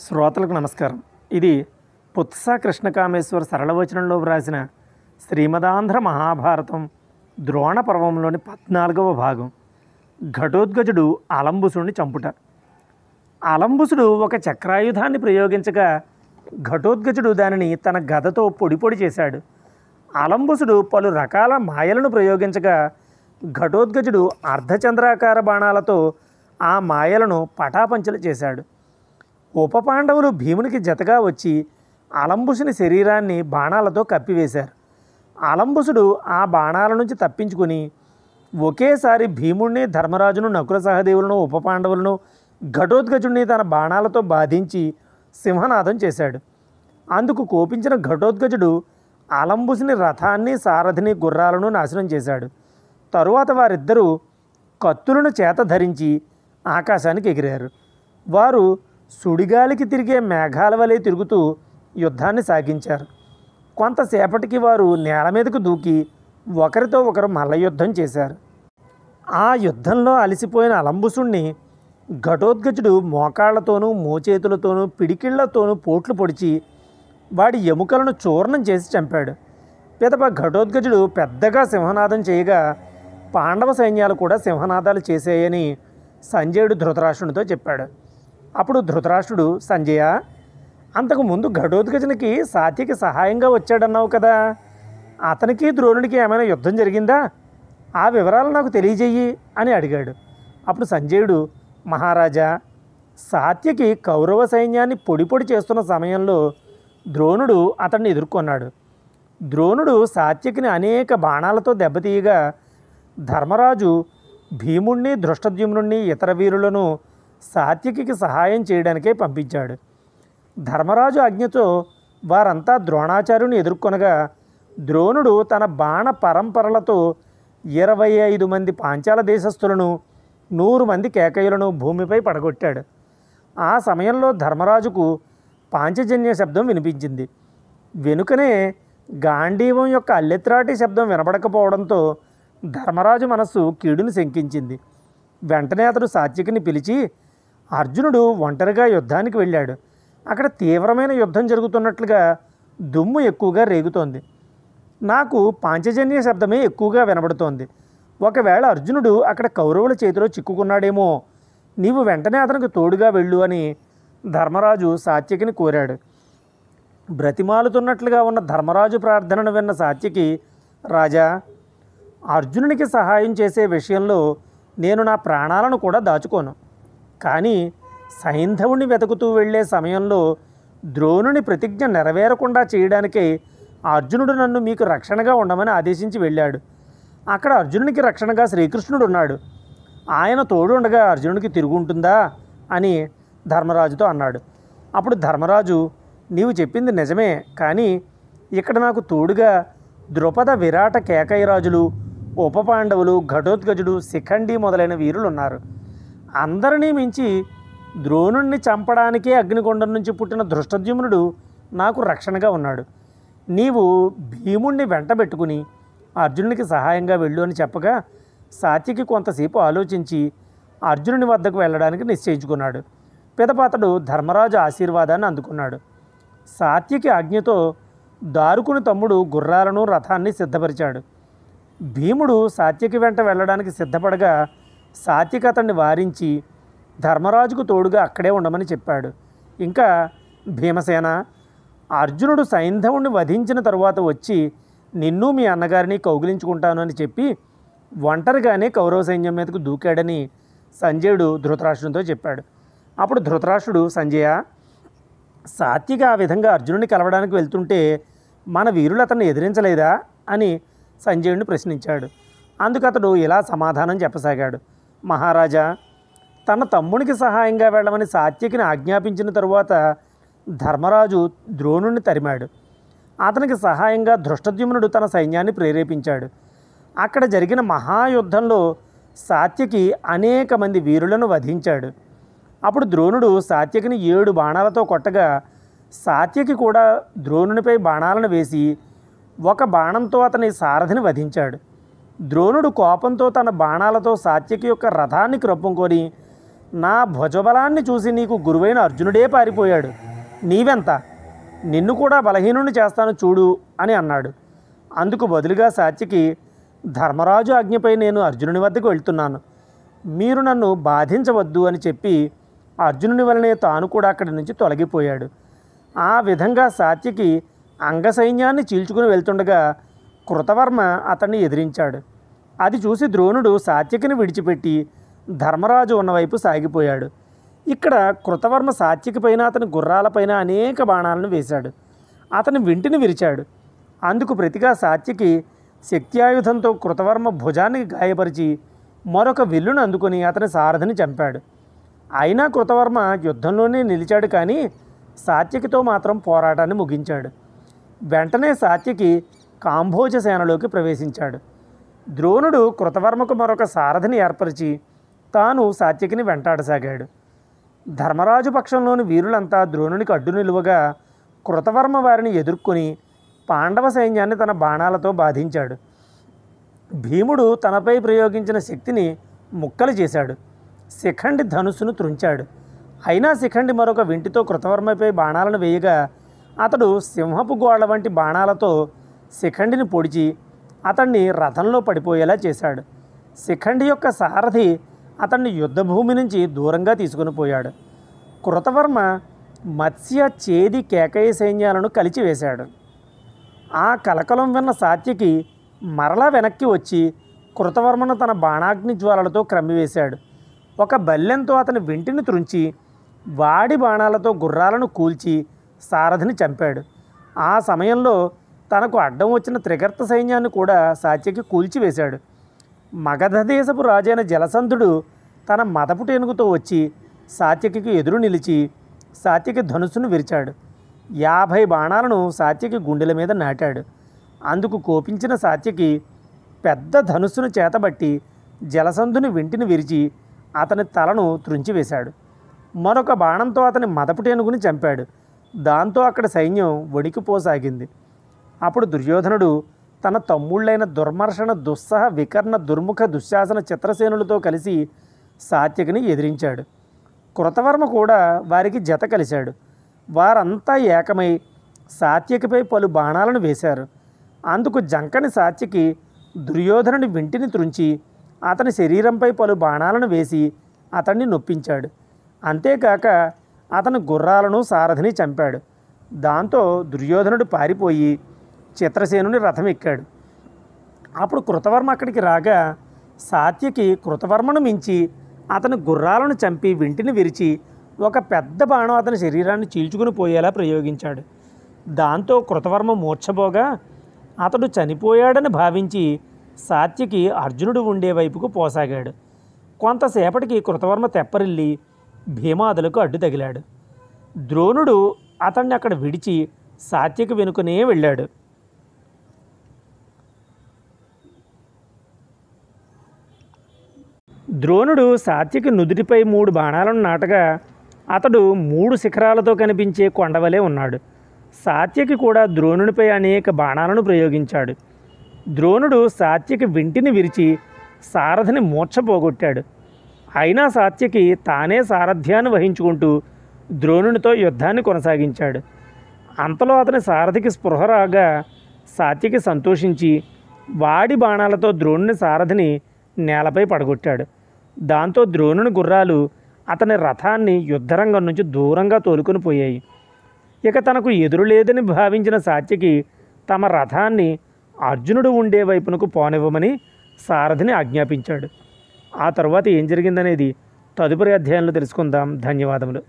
శ్రోతలకు నమస్కారం. ఇది పుత్స కృష్ణకామేశ్వర సరళవచనంలో వ్రాసిన శ్రీమదాంధ్ర మహాభారతం ద్రోణ పర్వంలోని పద్నాలుగవ భాగం. ఘటోద్గజుడు అలంబుసుడిని చంపుట. అలంబుసుడు ఒక చక్రాయుధాన్ని ప్రయోగించగా ఘటోద్గజుడు దానిని తన గదతో పొడి పొడి చేశాడు. అలంబుసుడు పలు రకాల మాయలను ప్రయోగించగా ఘటోద్గజుడు అర్ధచంద్రాకార బాణాలతో ఆ మాయలను పటాపంచలు చేశాడు. ఉపపాండవులు భీమునికి జతగా వచ్చి అలంబుసుని శరీరాన్ని బాణాలతో కప్పివేశారు. అలంబుసుడు ఆ బాణాల నుంచి తప్పించుకుని ఒకేసారి భీముణ్ణి ధర్మరాజును నకుల సహదేవులను ఉపపాండవులను ఘటోద్గజుణ్ణి తన బాణాలతో బాధించి సింహనాదం చేశాడు. అందుకు కోపించిన ఘటోద్గజుడు అలంబుసుని రథాన్ని సారథిని గుర్రాలను నాశనం చేశాడు. తరువాత వారిద్దరూ కత్తులను చేత ధరించి ఆకాశానికి ఎగిరారు. వారు సుడిగాలికి తిరిగే మేఘాల వలె తిరుగుతూ యుద్ధాన్ని సాగించారు. కొంతసేపటికి వారు నేల మీదకు దూకి ఒకరితో ఒకరు మల్లయుద్ధం చేశారు. ఆ యుద్ధంలో అలసిపోయిన అలంబుసుణ్ణి ఘటోద్గజుడు మోకాళ్ళతోనూ మోచేతులతోనూ పిడికిళ్ళతోనూ పోట్లు పొడిచి వాడి ఎముకలను చూర్ణం చేసి చంపాడు. పిదప ఘటోద్గజుడు పెద్దగా సింహనాదం చేయగా పాండవ సైన్యాలు కూడా సింహనాదాలు చేశాయని సంజయుడు ధృతరాష్ట్రునితో చెప్పాడు. అప్పుడు ధృతరాష్ట్రుడు సంజయ అంతకు ముందు ఘటోద్గజునికి సాత్యకి సహాయంగా వచ్చాడన్నావు కదా. అతనికి ద్రోణుడికి ఏమైనా యుద్ధం జరిగిందా? ఆ వివరాలు నాకు తెలియజేయి అని అడిగాడు. అప్పుడు సంజయుడు మహారాజా సాత్యకి కౌరవ సైన్యాన్ని పొడి పొడి చేస్తున్న సమయంలో ద్రోణుడు అతన్ని ఎదుర్కొన్నాడు. ద్రోణుడు సాత్యకిని అనేక బాణాలతో దెబ్బతీయగా ధర్మరాజు భీముణ్ణి దృష్టద్యుమ్నుణ్ణి ఇతర వీరులను సాత్యకికి సహాయం చేయడానికే పంపించాడు. ధర్మరాజు ఆజ్ఞతో వారంతా ద్రోణాచార్యుని ఎదుర్కొనగా ద్రోణుడు తన బాణ పరంపరలతో ఇరవై ఐదు మంది పాంచాల దేశస్థులను నూరు మంది కేకయులను భూమిపై పడగొట్టాడు. ఆ సమయంలో ధర్మరాజుకు పాంచజన్య శబ్దం వినిపించింది. వెనుకనే గాంధీవం యొక్క అల్లెత్రాటి శబ్దం వినబడకపోవడంతో ధర్మరాజు మనస్సు కీడుని శంకించింది. వెంటనే అతడు సాత్యకిని పిలిచి అర్జునుడు ఒంటరిగా యుద్ధానికి వెళ్ళాడు. అక్కడ తీవ్రమైన యుద్ధం జరుగుతున్నట్లుగా దుమ్ము ఎక్కువగా రేగుతోంది. నాకు పాంచజన్య శబ్దమే ఎక్కువగా వినబడుతోంది. ఒకవేళ అర్జునుడు అక్కడ కౌరవుల చేతిలో చిక్కుకున్నాడేమో నీవు వెంటనే అతనికి తోడుగా వెళ్ళు అని ధర్మరాజు సాత్యకిని కోరాడు. బ్రతిమాలుతున్నట్లుగా ఉన్న ధర్మరాజు ప్రార్థనను విన్న సాత్యకి రాజా అర్జునునికి సహాయం చేసే విషయంలో నేను నా ప్రాణాలను కూడా దాచుకోను. కానీ సైంధవుని వెతుకుతూ వెళ్ళే సమయంలో ద్రోణుని ప్రతిజ్ఞ నెరవేరకుండా చేయడానికి అర్జునుడు నన్ను మీకు రక్షణగా ఉండమని ఆదేశించి వెళ్ళాడు. అక్కడ అర్జునునికి రక్షణగా శ్రీకృష్ణుడు ఉన్నాడు ఆయన తోడు ఉండగా అర్జునుడికి తిరుగుంటుందా? అని ధర్మరాజుతో అన్నాడు. అప్పుడు ధర్మరాజు నీవు చెప్పింది నిజమే కానీ ఇక్కడ నాకు తోడుగా ద్రుపద విరాట కేకయరాజులు ఉపపాండవులు ఘటోత్కజుడు శిఖండి మొదలైన వీరులు ఉన్నారు అందరినీ మించి ద్రోణుణ్ణి చంపడానికే అగ్నికొండం నుంచి పుట్టిన దృష్టద్యుమ్నుడు నాకు రక్షణగా ఉన్నాడు. నీవు భీముణ్ణి వెంటబెట్టుకుని అర్జునునికి సహాయంగా వెళ్ళు అని చెప్పగా సాత్యకి కొంతసేపు ఆలోచించి అర్జునుని వద్దకు వెళ్ళడానికి నిశ్చయించుకున్నాడు. పిదపాతడు ధర్మరాజు ఆశీర్వాదాన్ని అందుకున్నాడు. సాత్యకి ఆజ్ఞతో దారుకుని తమ్ముడు గుర్రాలను రథాన్ని సిద్ధపరిచాడు. భీముడు సాత్యకి వెంట వెళ్ళడానికి సిద్ధపడగా సాత్విక అతన్ని వారించి ధర్మరాజుకు తోడుగా అక్కడే ఉండమని చెప్పాడు. ఇంకా భీమసేన అర్జునుడు సైంధవుణ్ణి వధించిన తరువాత వచ్చి నిన్ను మీ అన్నగారిని కౌగిలించుకుంటాను అని చెప్పి ఒంటరిగానే కౌరవ సైన్యం మీదకు దూకాడని సంజయుడు ధృతరాష్ట్రునితో చెప్పాడు. అప్పుడు ధృతరాష్ట్రుడు సంజయ సాత్విక ఆ విధంగా అర్జునుడిని కలవడానికి వెళ్తుంటే మన వీరులు అతన్ని ఎదిరించలేదా అని సంజయుడిని ప్రశ్నించాడు. అందుకు అతడు ఇలా సమాధానం చెప్పసాగాడు. మహారాజా తన తమ్మునికి సహాయంగా వెళ్ళమని సాత్యకిని ఆజ్ఞాపించిన తరువాత ధర్మరాజు ద్రోణుణ్ణి తరిమాడు. అతనికి సహాయంగా ధృష్టద్యుమ్నుడు తన సైన్యాన్ని ప్రేరేపించాడు. అక్కడ జరిగిన మహాయుద్ధంలో సాత్యకి అనేక మంది వీరులను వధించాడు. అప్పుడు ద్రోణుడు సాత్యకిని ఏడు బాణాలతో కొట్టగా సాత్యకి కూడా ద్రోణునిపై బాణాలను వేసి ఒక బాణంతో అతని సారథిని వధించాడు. ద్రోణుడు కోపంతో తన బాణాలతో సాత్యకి యొక్క రథాన్ని క్రొప్పుకొని నా భుజబలాన్ని చూసి నీకు గురువైన అర్జునుడే పారిపోయాడు. నీవెంత? నిన్ను కూడా బలహీనుని చేస్తాను చూడు అని అన్నాడు. అందుకు బదులుగా సాత్యకి ధర్మరాజు ఆజ్ఞపై నేను అర్జునుని వద్దకు వెళ్తున్నాను. మీరు నన్ను బాధించవద్దు అని చెప్పి అర్జునుని వలనే తాను కూడా అక్కడి నుంచి తొలగిపోయాడు. ఆ విధంగా సాత్యకి అంగసైన్యాన్ని చీల్చుకుని వెళ్తుండగా కృతవర్మ అతన్ని ఎదిరించాడు. అది చూసి ద్రోణుడు సాత్యకిని విడిచిపెట్టి ధర్మరాజు ఉన్నవైపు సాగిపోయాడు. ఇక్కడ కృతవర్మ సాత్యకి పైన అతని గుర్రాలపైన అనేక బాణాలను వేశాడు. అతని వింటిని విరిచాడు. అందుకు ప్రతిగా సాత్యకి శక్త్యాయుధంతో కృతవర్మ భుజాన్ని గాయపరిచి మరొక విల్లును అందుకొని అతని సారథిని చంపాడు. అయినా కృతవర్మ యుద్ధంలోనే నిలిచాడు కానీ సాత్యకితో మాత్రం పోరాటాన్ని ముగించాడు. వెంటనే సాత్యకి కాంభోజ సేనలోకి ప్రవేశించాడు. ద్రోణుడు కృతవర్మకు మరొక సారథిని ఏర్పరిచి తాను సాత్యకిని వెంటాడసాగాడు. ధర్మరాజు పక్షంలోని వీరులంతా ద్రోణునికి అడ్డు నిలువగా కృతవర్మ వారిని ఎదుర్కొని పాండవ సైన్యాన్ని తన బాణాలతో బాధించాడు. భీముడు తనపై ప్రయోగించిన శక్తిని ముక్కలు చేశాడు. శిఖండి ధనుస్సును త్రుంచాడు. అయినా శిఖండి మరొక వింటితో కృతవర్మపై బాణాలను వేయగా అతడు సింహపు గోళ్ళ వంటి బాణాలతో శిఖండిని పొడిచి అతన్ని రథంలో పడిపోయేలా చేశాడు. శిఖండి యొక్క సారథి అతన్ని యుద్ధభూమి నుంచి దూరంగా తీసుకుని పోయాడు. కృతవర్మ మత్స్య చేది కేకయ సైన్యాలను కలిచివేశాడు ఆ కలకలం విన్న సాత్యకి మరలా వెనక్కి వచ్చి కృతవర్మను తన బాణాగ్ని జ్వాలలతో క్రమ్మివేశాడు. ఒక బల్లెంతో అతని వెంటిని త్రుంచి వాడి బాణాలతో గుర్రాలను కూల్చి సారథిని చంపాడు. ఆ సమయంలో తనకు అడ్డం వచ్చిన త్రిగర్త సైన్యాన్ని కూడా సాత్యకి కూల్చివేశాడు. మగధ దేశపు రాజైన జలసంధుడు తన మదపుటేనుగుతో వచ్చి సాత్యకి ఎదురు నిలిచి సాత్యకి ధనుస్సును విరిచాడు. యాభై బాణాలను సాత్యకి గుండెల మీద నాటాడు. అందుకు కోపించిన సాత్యకి పెద్ద ధనుస్సును చేతబట్టి జలసంధుని వెంటిని విరిచి అతని తలను త్రుంచివేశాడు. మరొక బాణంతో అతని మదపుటేనుగుని చంపాడు. దాంతో అక్కడ సైన్యం వణికిపోసాగింది. అప్పుడు దుర్యోధనుడు తన తమ్ముళ్ళైన దుర్మర్షణ దుస్సహ వికర్ణ దుర్ముఖ దుశ్శాసన చిత్రసేనులతో కలిసి సాత్యకిని ఎదిరించాడు. కృతవర్మ కూడా వారికి జత కలిశాడు. వారంతా ఏకమై సాత్యకిపై పలు బాణాలను వేశారు. అందుకు జంకని సాత్యకి దుర్యోధనుడి వింటిని త్రుంచి అతని శరీరంపై పలు బాణాలను వేసి అతన్ని నొప్పించాడు. అంతేకాక అతని గుర్రాలను సారథిని చంపాడు. దాంతో దుర్యోధనుడు పారిపోయి చిత్రసేనుని రథం ఎక్కాడు. అప్పుడు కృతవర్మ అక్కడికి రాగా సాత్యకి కృతవర్మను మించి అతని గుర్రాలను చంపి వింటిని విరిచి ఒక పెద్ద బాణం అతని శరీరాన్ని చీల్చుకుని పోయేలా ప్రయోగించాడు. దాంతో కృతవర్మ మూర్ఛబోగా అతడు చనిపోయాడని భావించి సాత్యకి అర్జునుడు ఉండే వైపుకు పోసాగాడు. కొంతసేపటికి కృతవర్మ తెప్పరిల్లి భీమాదులకు అడ్డు తగిలాడు. ద్రోణుడు అతన్ని అక్కడ విడిచి సాత్యకి వెనుకనే వెళ్ళాడు. ద్రోణుడు సాత్యకి నుదుటిపై మూడు బాణాలను నాటగా అతడు మూడు శిఖరాలతో కనిపించే కొండవలే ఉన్నాడు. సాత్యకి కూడా ద్రోణునిపై అనేక బాణాలను ప్రయోగించాడు. ద్రోణుడు సాత్యకి వింటిని విరిచి సారథిని మూర్ఛపోగొట్టాడు. అయినా సాత్యకి తానే సారథ్యాన్ని వహించుకుంటూ ద్రోణునితో యుద్ధాన్ని కొనసాగించాడు. అంతలో అతని సారథికి స్పృహ రాగా సాత్యకి సంతోషించి వాడి బాణాలతో ద్రోణుని సారథిని నేలపై పడగొట్టాడు. దాంతో ద్రోణుని గుర్రాలు అతని రథాన్ని యుద్ధరంగం నుంచి దూరంగా తోలుకొని పోయాయి. ఇక తనకు ఎదురు లేదని భావించిన సాత్యకి తమ రథాన్ని అర్జునుడు ఉండే వైపునకు పోనివ్వమని సారథిని ఆజ్ఞాపించాడు. ఆ తర్వాత ఏం జరిగిందనేది తదుపరి అధ్యాయంలో తెలుసుకుందాం. ధన్యవాదములు.